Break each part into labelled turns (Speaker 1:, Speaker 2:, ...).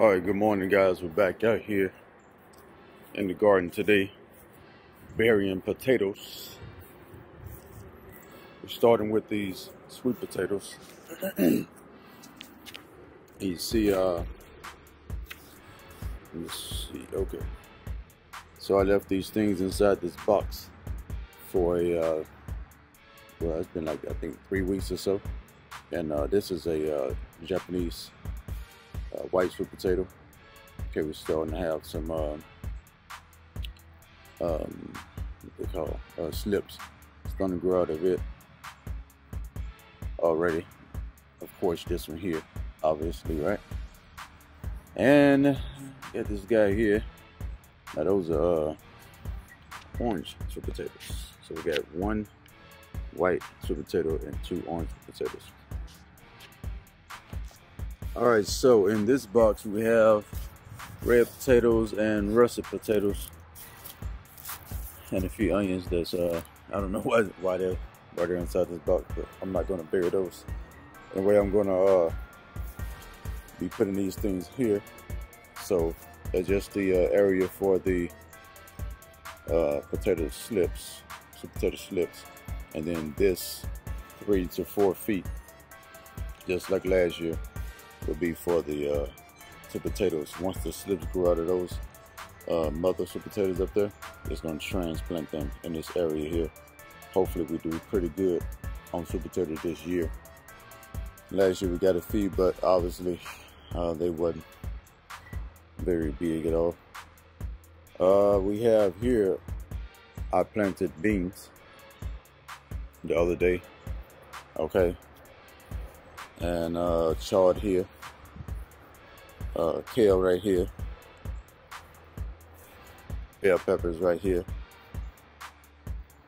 Speaker 1: All right, good morning, guys. We're back out here in the garden today, burying potatoes. We're starting with these sweet potatoes. you see, uh, let's see, okay. So I left these things inside this box for a, uh, well, it's been like, I think, three weeks or so. And uh, this is a uh, Japanese uh, white sweet potato. Okay, we're starting to have some uh, um, what they call uh, slips. starting to grow out of it already. Of course, this one here, obviously, right? And got this guy here. Now those are uh, orange sweet potatoes. So we got one white sweet potato and two orange potatoes. All right, so in this box we have red potatoes and russet potatoes and a few onions that's uh I don't know why why they're why they're inside this box, but I'm not gonna bury those. Anyway, I'm gonna uh be putting these things here. So that's just the uh, area for the uh, potato slips, so potato slips, and then this three to four feet, just like last year will be for the uh, sweet potatoes. Once the slips grow out of those uh, mother sweet potatoes up there, it's going to transplant them in this area here. Hopefully we do pretty good on sweet potatoes this year. Last year we got a feed, but obviously uh, they wasn't very big at all. Uh, we have here, I planted beans the other day. Okay, and uh, chard here, uh, kale right here, bell peppers right here.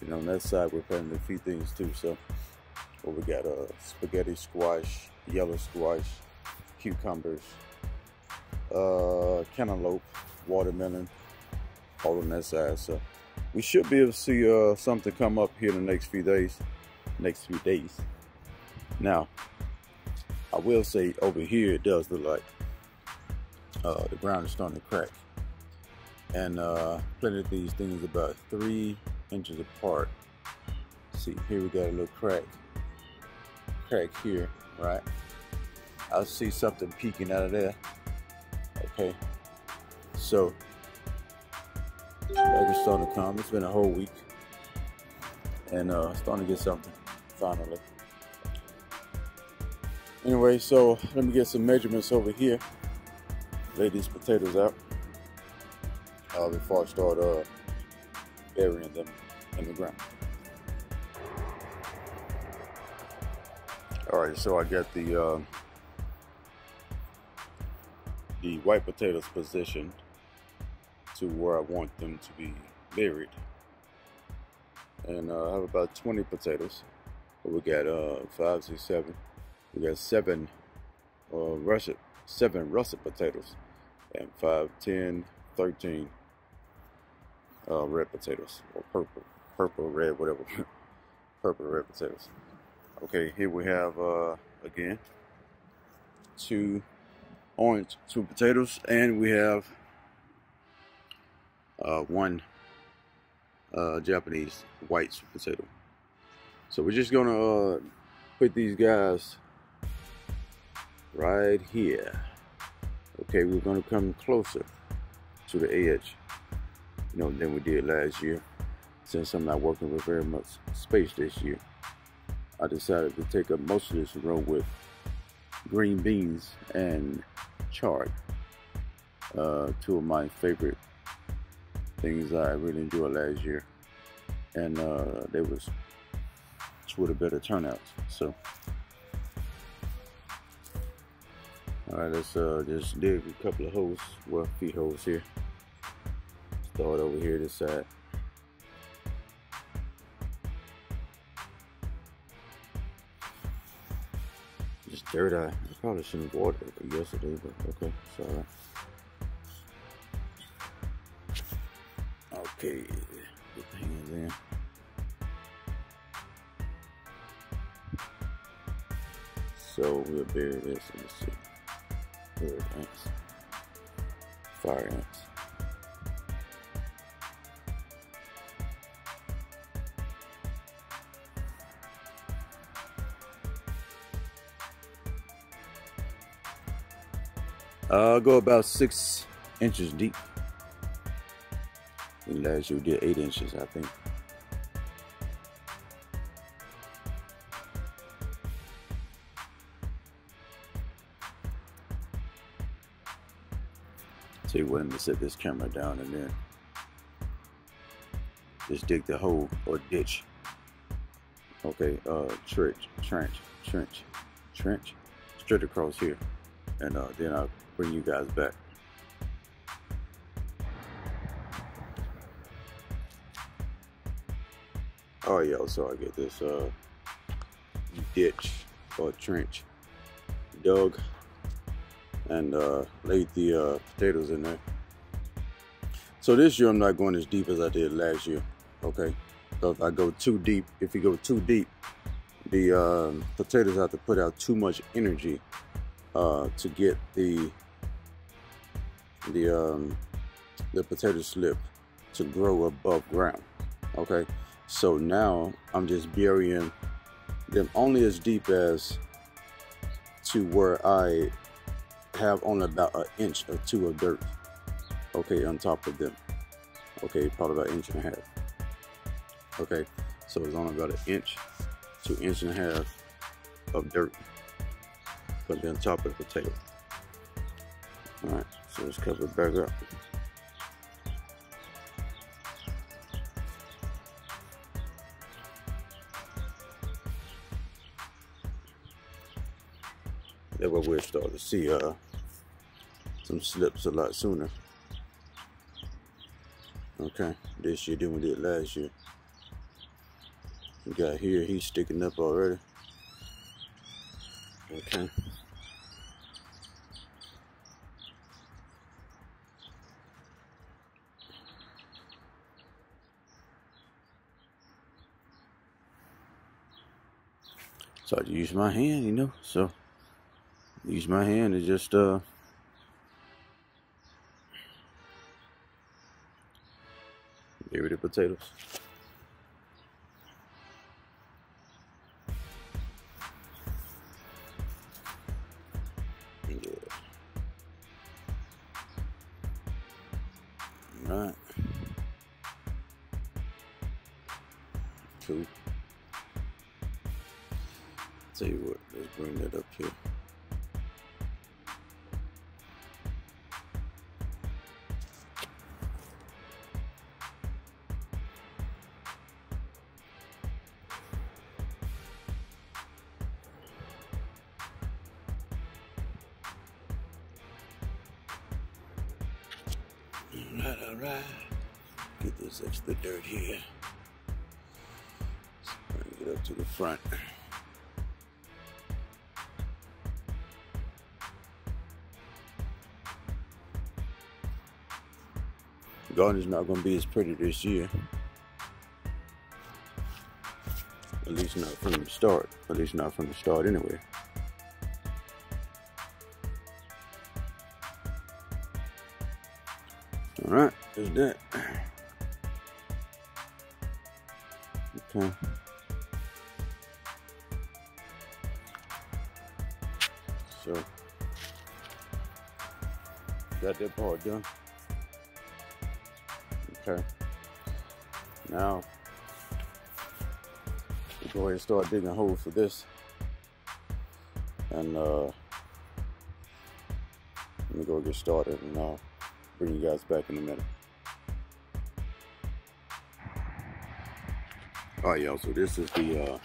Speaker 1: And on that side we're planting a few things too. So, well, we got uh, spaghetti squash, yellow squash, cucumbers, uh, cantaloupe, watermelon, all on that side. So, we should be able to see uh, something come up here in the next few days. Next few days. Now, I will say over here it does look like uh, the ground is starting to crack. And uh, planted these things about three inches apart. See, here we got a little crack. Crack here, right? I see something peeking out of there. Okay. So, like it's starting to come. It's been a whole week. And uh, starting to get something, finally. Anyway, so let me get some measurements over here. Lay these potatoes out uh, before I start uh, burying them in the ground. All right, so I got the uh, the white potatoes positioned to where I want them to be buried. And uh, I have about 20 potatoes. We got uh, five, six, seven, we got seven uh, russet, seven russet potatoes, and five, ten, thirteen uh, red potatoes or purple, purple, red, whatever, purple, red potatoes. Okay, here we have uh, again two orange two potatoes, and we have uh, one uh, Japanese white potato. So we're just gonna uh, put these guys right here. Okay, we're gonna come closer to the edge, you know, than we did last year. Since I'm not working with very much space this year, I decided to take up most of this row with green beans and chard. Uh, two of my favorite things I really enjoyed last year, and uh, they was two of the better turnouts. So All right, let's uh, just dig a couple of holes, well, feet holes here. Start over here this side. Just dirt. I, I probably shouldn't have watered it yesterday, but okay, right. Okay, get the hands in. So we'll bury this. Let's see. Here, thanks. Fire ants. I'll uh, go about six inches deep. last year we did eight inches, I think. You what, gonna set this camera down and then just dig the hole or ditch. Okay, uh, trench, trench, trench, trench, straight across here. And uh, then I'll bring you guys back. Oh yeah, so I get this uh, ditch or trench dug and uh, laid the uh, potatoes in there. So this year I'm not going as deep as I did last year, okay? So if I go too deep, if you go too deep, the um, potatoes have to put out too much energy uh, to get the the um, the potato slip to grow above ground. Okay, so now I'm just burying them only as deep as to where I have only about an inch or two of dirt. Okay, on top of them. Okay, probably about an inch and a half. Okay, so it's only about an inch to inch and a half of dirt. Put it on top of the potato. All right. So let's cover it back up. That way we'll start to see uh, some slips a lot sooner. Okay, this year than we did last year. We got here, he's sticking up already. Okay. So I use my hand, you know. So use my hand to just uh potatoes. All right. Tell you what, let's bring that up here. Alright, alright. Get this extra dirt here. Bring it up to the front. garden's not going to be as pretty this year. At least not from the start. At least not from the start anyway. There's that. Okay. So, got that part done. Okay. Now, we go ahead and start digging a hole for this. And uh, let me go get started and I'll bring you guys back in a minute. All right, y'all, so this is the uh,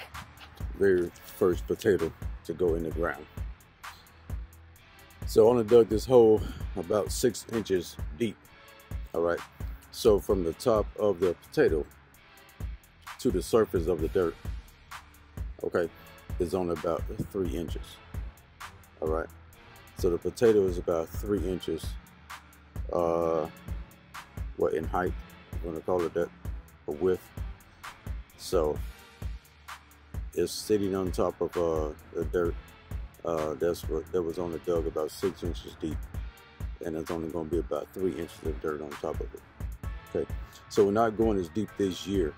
Speaker 1: very first potato to go in the ground. So I only dug this hole about six inches deep, all right? So from the top of the potato to the surface of the dirt, okay, is only about three inches. All right. So the potato is about three inches, uh, what in height, I'm gonna call it that, a width. So it's sitting on top of uh, the dirt. Uh, that's what that was only dug about six inches deep. and it's only going to be about three inches of dirt on top of it. Okay, so we're not going as deep this year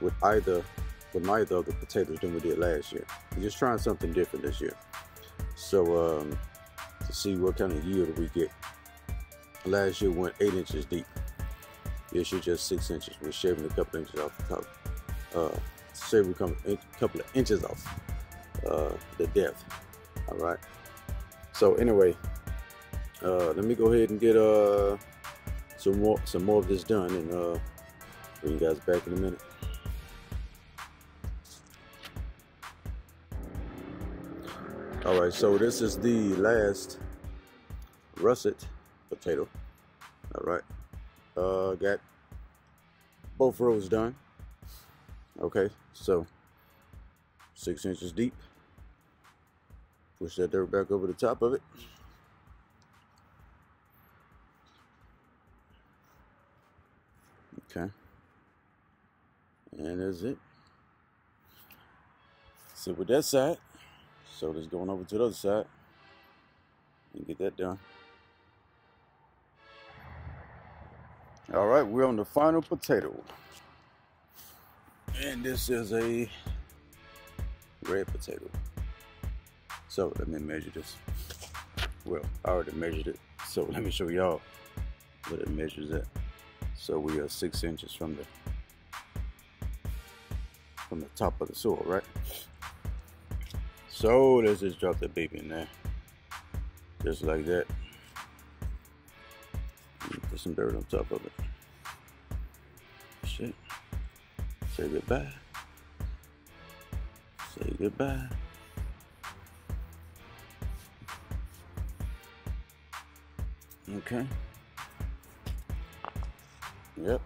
Speaker 1: with either with neither of the potatoes than we did last year. We're just trying something different this year. So um, to see what kind of yield we get. Last year went eight inches deep. This year just six inches. We're shaving a couple inches off the top. Uh, shaving a couple of inches off uh, the depth. All right. So anyway, uh, let me go ahead and get uh some more some more of this done, and uh, bring you guys back in a minute. All right, so this is the last russet potato. All right, uh, got both rows done. Okay, so six inches deep. Push that dirt back over the top of it. Okay. And that's it. So with that side, so just going over to the other side and get that done. All right, we're on the final potato. And this is a red potato. So let me measure this. Well, I already measured it. So let me show y'all what it measures at. So we are six inches from the from the top of the soil, right? So let's just drop the baby in there. Just like that. Put some dirt on top of it. Shit. Say goodbye. Say goodbye. Okay. Yep.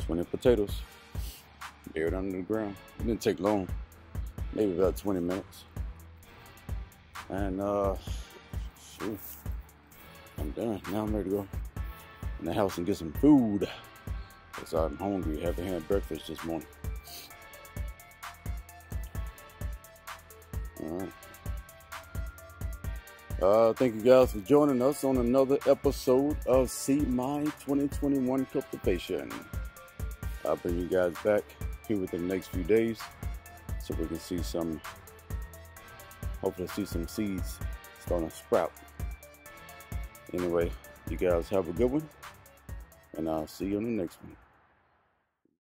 Speaker 1: 20 potatoes. Buried under the ground. It didn't take long maybe about 20 minutes. And uh, shoot, I'm done. Now I'm ready to go in the house and get some food. Cause I'm hungry. Haven't had breakfast this morning. All right. Uh, thank you guys for joining us on another episode of C-MY 2021 Cultivation. I'll bring you guys back here within the next few days so we can see some, hopefully see some seeds starting to sprout. Anyway, you guys have a good one, and I'll see you on the next one.